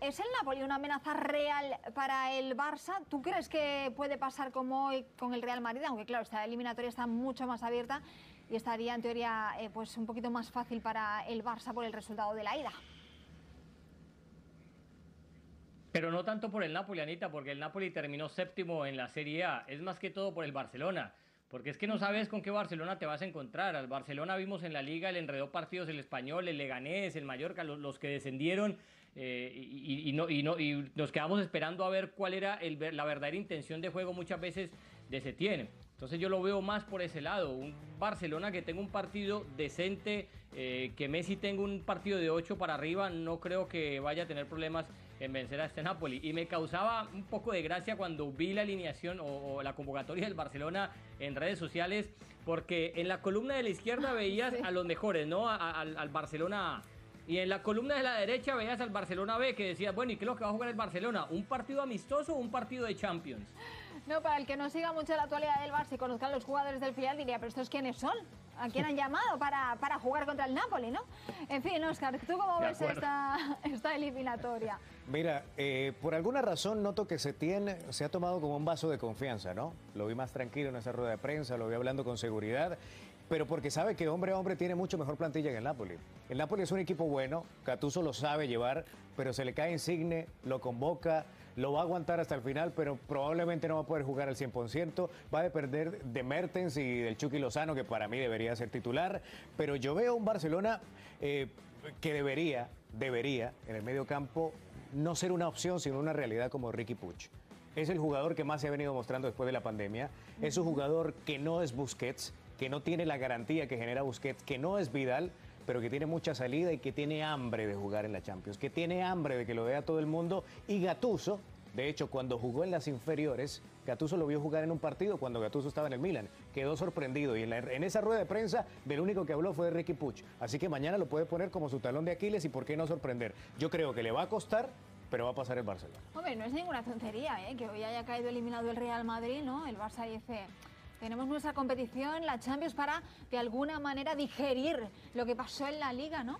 ¿es el Napoli una amenaza real para el Barça? ¿Tú crees que puede pasar como hoy con el Real Madrid? Aunque claro, esta eliminatoria está mucho más abierta y estaría en teoría eh, pues un poquito más fácil para el Barça por el resultado de la ida. Pero no tanto por el Napoli, Anita, porque el Napoli terminó séptimo en la Serie A. Es más que todo por el Barcelona. Porque es que no sabes con qué Barcelona te vas a encontrar. Al Barcelona vimos en la liga, el enredó partidos el Español, el Leganés, el Mallorca, los, que descendieron eh, y, no, y, no, y nos quedamos esperando a ver cuál era la verdadera intención de juego muchas veces de Setién. Entonces yo lo veo más por ese lado. Un Barcelona que tenga un partido decente, eh, que Messi tenga un partido de 8 para arriba, no creo que vaya a tener problemas en vencer a este Napoli. Y me causaba un poco de gracia cuando vi la alineación o, la convocatoria del Barcelona en redes sociales, porque en la columna de la izquierda veías a los mejores, ¿no? al Barcelona y en la columna de la derecha veías al Barcelona B que decía, bueno, ¿y qué es lo que va a jugar el Barcelona? ¿Un partido amistoso o un partido de Champions? No, para el que no siga mucho la actualidad del Barça y conozca a los jugadores del filial diría, pero ¿estos quiénes son? ¿A quién han llamado para, para jugar contra el Napoli, no? En fin, Oscar, ¿tú cómo ves esta, esta eliminatoria? Mira, eh, por alguna razón noto que se tiene, se ha tomado como un vaso de confianza, ¿no? Lo vi más tranquilo en esa rueda de prensa, lo vi hablando con seguridad pero porque sabe que hombre a hombre tiene mucho mejor plantilla que el Napoli. El Napoli es un equipo bueno, Catuso lo sabe llevar, pero se le cae insigne, lo convoca, lo va a aguantar hasta el final, pero probablemente no va a poder jugar al 100%. Va a depender de Mertens y del Chucky Lozano, que para mí debería ser titular. Pero yo veo un Barcelona eh, que debería, debería, en el medio campo, no ser una opción, sino una realidad como Ricky Puch. Es el jugador que más se ha venido mostrando después de la pandemia. Es un jugador que no es Busquets, que no tiene la garantía que genera Busquets, que no es Vidal, pero que tiene mucha salida y que tiene hambre de jugar en la Champions, que tiene hambre de que lo vea todo el mundo. Y Gatuso, de hecho, cuando jugó en las inferiores, Gatuso lo vio jugar en un partido cuando Gatuso estaba en el Milan. Quedó sorprendido y en, esa rueda de prensa del único que habló fue de Ricky Puch. Así que mañana lo puede poner como su talón de Aquiles y por qué no sorprender. Yo creo que le va a costar, pero va a pasar el Barcelona. Hombre, no es ninguna tontería ¿eh? que hoy haya caído eliminado el Real Madrid, ¿no? El Barça dice tenemos nuestra competición, la Champions, para de alguna manera digerir lo que pasó en la liga, ¿no?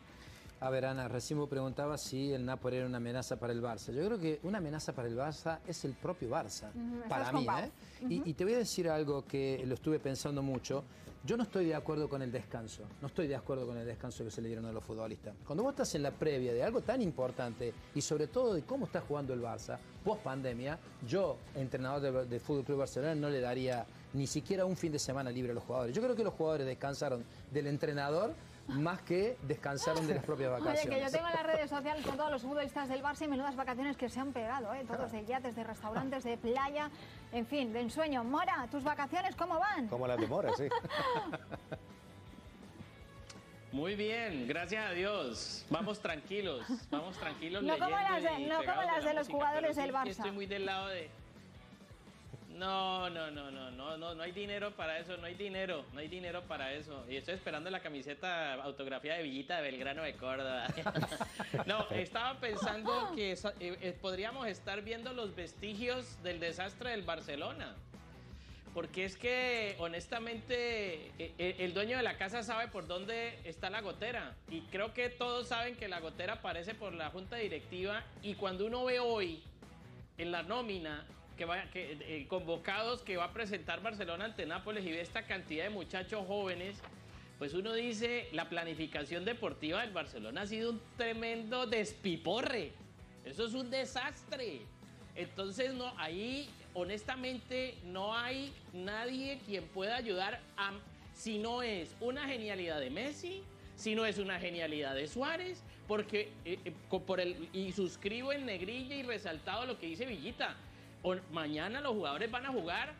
A ver, Ana, recién me preguntaba si el Napoli era una amenaza para el Barça. Yo creo que una amenaza para el Barça es el propio Barça, para mí. ¿eh? y, te voy a decir algo que lo estuve pensando mucho. Yo no estoy de acuerdo con el descanso. No estoy de acuerdo con el descanso que se le dieron a los futbolistas. Cuando vos estás en la previa de algo tan importante y sobre todo de cómo está jugando el Barça, post pandemia, yo, entrenador de, de Fútbol Club Barcelona, no le daría ni siquiera un fin de semana libre a los jugadores. Yo creo que los jugadores descansaron del entrenador más que descansaron de las propias vacaciones. Oye, que yo tengo en las redes sociales con todos los futbolistas del Barça y menudas vacaciones que se han pegado, ¿eh? todos de yates, de restaurantes, de playa, en fin, de ensueño. Mora, ¿tus vacaciones cómo van? Como las de Mora, sí. Muy bien, gracias a Dios. Vamos tranquilos, vamos tranquilos. No como las de, no como las de los jugadores del Barça. Estoy muy del lado de no, no, no, no, no, no, no hay dinero para eso, no hay dinero, no hay dinero para eso. Y estoy esperando la camiseta autografía de Villita de Belgrano de Córdoba. no, estaba pensando que eh, eh, podríamos estar viendo los vestigios del desastre del Barcelona. Porque es que, honestamente, eh, el dueño de la casa sabe por dónde está la gotera. Y creo que todos saben que la gotera aparece por la junta directiva. Y cuando uno ve hoy en la nómina que va, eh, convocados que va a presentar Barcelona ante Nápoles y ve esta cantidad de muchachos jóvenes, pues uno dice, la planificación deportiva del Barcelona ha sido un tremendo despiporre. Eso es un desastre. Entonces, no, ahí honestamente no hay nadie quien pueda ayudar a, si no es una genialidad de Messi, si no es una genialidad de Suárez, porque eh, eh, por el, y suscribo en negrilla y resaltado lo que dice Villita, mañana los jugadores van a jugar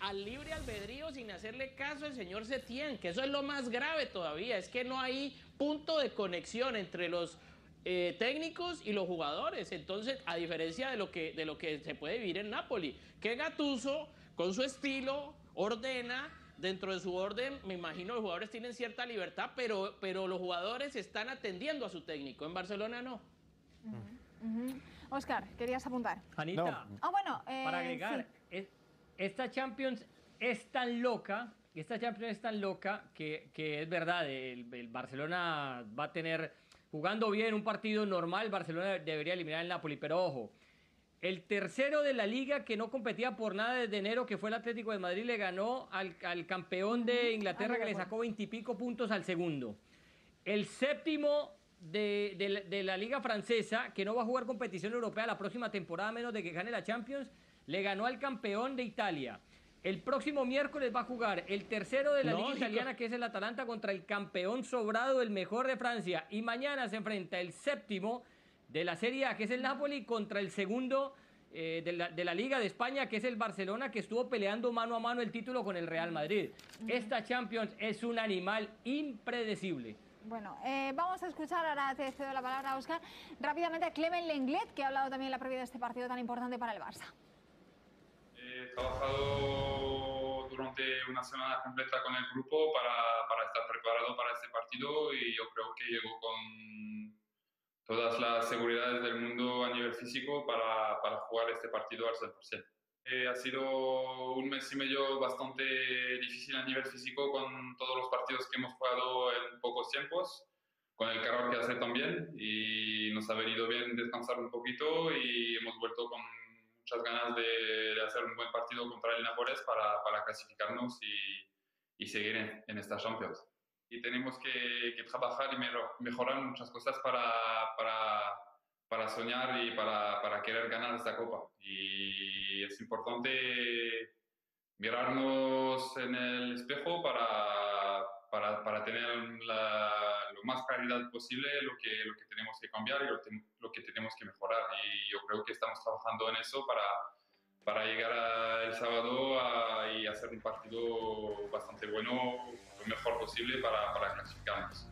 al libre albedrío sin hacerle caso al señor Setién, que eso es lo más grave todavía, es que no hay punto de conexión entre los eh, técnicos y los jugadores. Entonces, a diferencia de lo, que, de lo que se puede vivir en Napoli, que Gatuso, con su estilo, ordena, dentro de su orden, me imagino los jugadores tienen cierta libertad, pero, pero los jugadores están atendiendo a su técnico. En Barcelona no. Oscar, querías apuntar. Anita, ah, bueno, eh, para agregar, esta Champions es tan loca, esta Champions es tan loca que, es verdad, el, Barcelona va a tener jugando bien un partido normal, Barcelona debería eliminar al Napoli, pero ojo, el tercero de la liga que no competía por nada desde enero, que fue el Atlético de Madrid, le ganó al, campeón de Inglaterra que le sacó veintipico puntos al segundo. El séptimo de, de, la liga francesa, que no va a jugar competición europea la próxima temporada, menos de que gane la Champions, le ganó al campeón de Italia. El próximo miércoles va a jugar el tercero de la liga italiana, que es el Atalanta, contra el campeón sobrado, el mejor de Francia. Y mañana se enfrenta el séptimo de la Serie A, que es el Napoli, contra el segundo eh, de, la, de, la, Liga de España, que es el Barcelona, que estuvo peleando mano a mano el título con el Real Madrid. Esta Champions es un animal impredecible. Bueno, eh, vamos a escuchar, ahora te cedo la palabra, Oscar, rápidamente a Clement Lenglet, que ha hablado también en la previa de este partido tan importante para el Barça. He trabajado durante una semana completa con el grupo para, para estar preparado para este partido y yo creo que llego con todas las seguridades del mundo a nivel físico para, para jugar este partido al 100%. Eh, ha sido un mes y medio bastante difícil a nivel físico con todos los partidos que hemos jugado en pocos tiempos, con el calor que hace también y nos ha venido bien descansar un poquito y hemos vuelto con muchas ganas de, hacer un buen partido contra el Nápoles para, para clasificarnos y, y seguir en, en esta Champions. Y tenemos que, que trabajar y mejorar muchas cosas para, para para soñar y para, para, querer ganar esta copa. Y es importante mirarnos en el espejo para, para, para tener lo más claridad posible lo que, lo que tenemos que cambiar y lo, lo, que tenemos que mejorar. Y yo creo que estamos trabajando en eso para, para llegar el sábado y hacer un partido bastante bueno, lo mejor posible para, para clasificarnos.